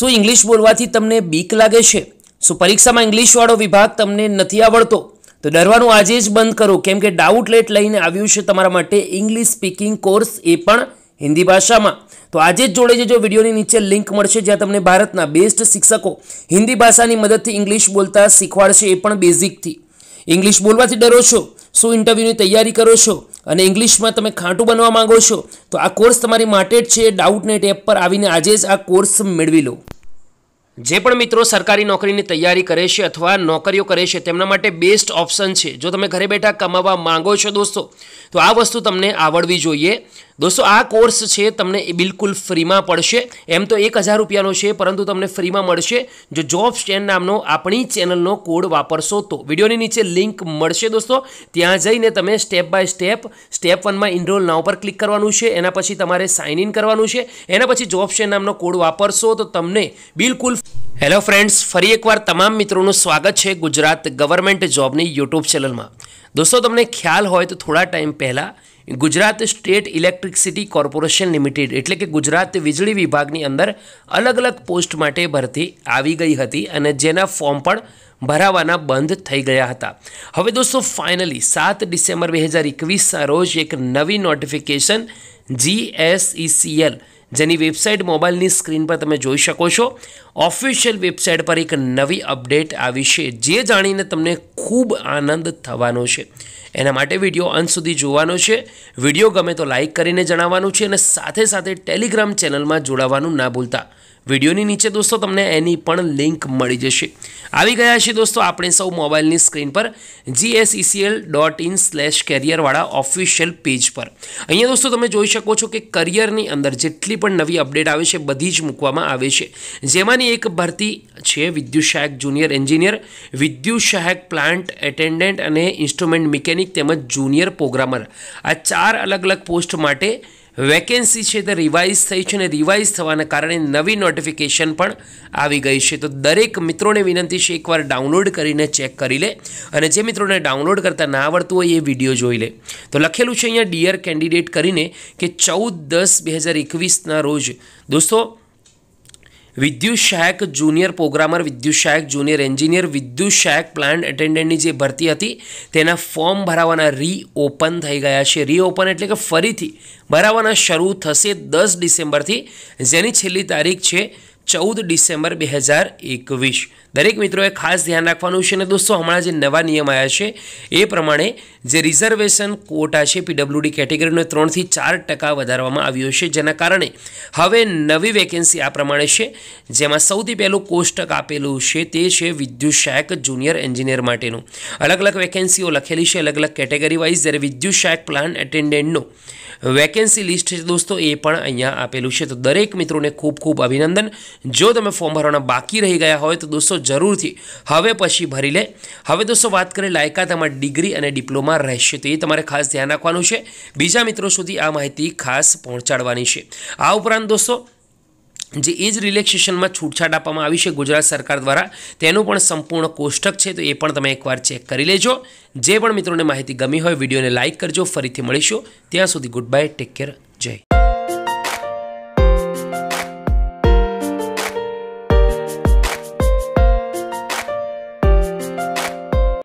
શું ઇંગ્લિશ બોલવાથી તમને બીક લાગે છે? શું પરીક્ષામાં ઇંગ્લિશવાળો વિભાગ તમને નથી આવડતો? તો ડરવાનું આજે જ બંધ કરો. કેમ કે ડાઉટલેટ લઈને આવ્યું છે તમારા માટે ઇંગ્લિશ સ્પીકિંગ કોર્સ એ પણ હિન્દી ભાષામાં. તો આજે જ જોડે જજો વિડીયોની નીચે લિંક મળશે જ્યાં તમને ભારતના બેસ્ટ શિક્ષકો હિન્દી ભાષાની મદદથી ઇંગ્લિશ બોલતા શીખવાડશે એ પણ બેઝિકથી ઇંગ્લિશ બોલવાથી ડરો છો? શું ઇન્ટરવ્યૂની તૈયારી કરો છો? અને ઇંગ્લિશમાં તમે ખાંટું બનવા માંગો છો? તો આ કોર્સ તમારી માટે જ છે. ડાઉટ નેટ એપ પર આવીને આજે જ આ કોર્સ મેળવી લો. જે પણ મિત્રો સરકારી નોકરીની તૈયારી કરે છે અથવા નોકરીઓ કરે છે, તેમના માટે બેસ્ટ ઓપ્શન છે. જો તમે ઘરે બેઠા કમાવા માંગો છો દોસ્તો, તો આ વસ્તુ તમને આવડવી જોઈએ. દોસ્તો, આ કોર્સ છે તમને બિલકુલ ફ્રીમાં પડશે. એમ તો એક હજાર રૂપિયાનો છે, પરંતુ તમને ફ્રીમાં મળશે. જો જોબ સ્ટેન્ડ નામનો આપણી ચેનલનો કોડ વાપરશો તો. વિડીયોની નીચે લિંક મળશે દોસ્તો. ત્યાં જઈને તમે સ્ટેપ બાય સ્ટેપ સ્ટેપ વનમાં ઇનરોલ નાવ પર ક્લિક કરવાનું છે. એના પછી તમારે સાઇન ઇન કરવાનું છે. એના પછી જોબ સ્ટેન્ડ નામનો કોડ વાપરશો તો તમને બિલકુલ હેલો ફ્રેન્ડ્સ ફરી એકવાર તમામ મિત્રોનું સ્વાગત છે ગુજરાત ગવર્મેન્ટ જોબની યુટ્યુબ ચેનલમાં દોસ્તો, તમને ખ્યાલ હોય તો થોડા ટાઈમ પહેલાં Gujarat state electricity corporation limited એટલે કે ગુજરાત વીજળી વિભાગની અંદર અલગ અલગ પોસ્ટ માટે ભરતી આવી ગઈ હતી અને જેના ફોર્મ પણ ભરાવાના બંધ થઈ ગયા હતા. હવે દોસ્તો ફાઇનલી સાત ડિસેમ્બર બે હજાર એકવીસના રોજ એક નવી નોટિફિકેશન જીએસઈસીએલ જેની વેબસાઇટ મોબાઈલની સ્ક્રીન પર તમે જોઈ શકો છો. ઓફિશિયલ વેબસાઇટ પર એક નવી અપડેટ આવી છે, જે જાણીને તમને ખૂબ આનંદ થવાનો છે. એના માટે વીડિયો અંત સુધી જોવાનો છે. વીડિયો ગમે તો લાઇક કરીને જણાવવાનું છે અને સાથે સાથે ટેલિગ્રામ ચેનલમાં જોડાવાનું ના ભૂલતા. વિડીયોની નીચે દોસ્તો તમને એની પણ લિંક મળી જશે. આવી ગયા છે દોસ્તો આપણે સૌ મોબાઈલની સ્ક્રીન પર જીએસઈસીએલ ડોટ ઇન સ્લેશ કેરિયરવાળા ઓફિશિયલ પેજ પર. અહીંયા દોસ્તો તમે જોઈ શકો છો કે કરિયરની અંદર જેટલી પણ નવી અપડેટ આવે છે, બધી જ મૂકવામાં આવે છે. જેમાંની એક ભરતી છે વિદ્યુત સહાયક જુનિયર એન્જિનિયર વિદ્યુત સહાયક પ્લાન્ટ એટેન્ડન્ટ અને ઇન્સ્ટ્રુમેન્ટ મિકેનિક તેમજ જુનિયર પ્રોગ્રામર આ ચાર અલગ અલગ પોસ્ટ માટે વેકેન્સી છે તે રિવાઇઝ થઈ છે અને રિવાઇઝ થવાના કારણે નવી નોટિફિકેશન પણ આવી ગઈ છે. તો દરેક મિત્રોને વિનંતી છે એકવાર ડાઉનલોડ કરીને ચેક કરી લે અને જે મિત્રોને ડાઉનલોડ કરતાં ના આવડતું હોય એ વીડિયો જોઈ લે. તો લખેલું છે અહીંયા ડિયર કેન્ડિડેટ કરીને કે ચૌદ દસ બે હજાર એકવીસના રોજ. દોસ્તો વિદ્યુત સહાયક જુનિયર પ્રોગ્રામર વિદ્યુત સહાયક જુનિયર એન્જિનિયર વિદ્યુત સહાયક પ્લાન્ટ એટેન્ડન્ટની જે ભરતી હતી, તેના ફોર્મ ભરાવાના રીઓપન થઈ ગયા છે. રીઓપન એટલે કે ફરીથી ભરાવાના શરૂ થશે દસ ડિસેમ્બરથી, જેની છેલ્લી તારીખ છે ચૌદ ડિસેમ્બર બે હજાર એકવીસ. દરેક મિત્રોએ ખાસ ધ્યાન રાખવાનું છે અને દોસ્તો, હમણાં જે નવા નિયમ આવ્યા છે, એ પ્રમાણે જે રિઝર્વેશન કોટા છે, પીડબ્લ્યુડી કેટેગરીનો ત્રણથી ચાર ટકા વધારવામાં આવ્યો છે. જેના કારણે હવે નવી વેકેન્સી આ પ્રમાણે છે, જેમાં સૌથી પહેલું કોષ્ટક આપેલું છે તે છે વિદ્યુત સહાયક જુનિયર એન્જિનિયર માટેનું. અલગ અલગ વેકેન્સીઓ લખેલી છે અલગ અલગ કેટેગરી વાઇઝ જ્યારે વિદ્યુત પ્લાન એટેન્ડન્ટનું વેકેન્સી લિસ્ટ છે દોસ્તો, એ પણ અહીંયા આપેલું છે. તો દરેક મિત્રોને ખૂબ ખૂબ અભિનંદન. જો તમે ફોર્મ ભરવાના બાકી રહી ગયા હોય તો દોસ્તો જરૂરથી હવે પછી ભરી લે. હવે દોસ્તો વાત કરીએ લાયકાતમાં ડિગ્રી અને ડિપ્લોમા રહેશે. તો એ તમારે ખાસ ધ્યાન રાખવાનું છે. બીજા મિત્રો સુધી આ માહિતી ખાસ પહોંચાડવાની છે. આ ઉપરાંત દોસ્તો જે એજ રિલેક્સેશનમાં છૂટછાટ આપવામાં આવી છે ગુજરાત સરકાર દ્વારા. તેનું પણ સંપૂર્ણ કોષ્ટક છે, તો એ પણ તમે એકવાર ચેક કરી લેજો. જે પણ મિત્રોને માહિતી ગમી હોય, વિડીયોને લાઇક કરજો. ફરીથી મળીશું. ત્યાં સુધી ગુડ બાય ટેક કેર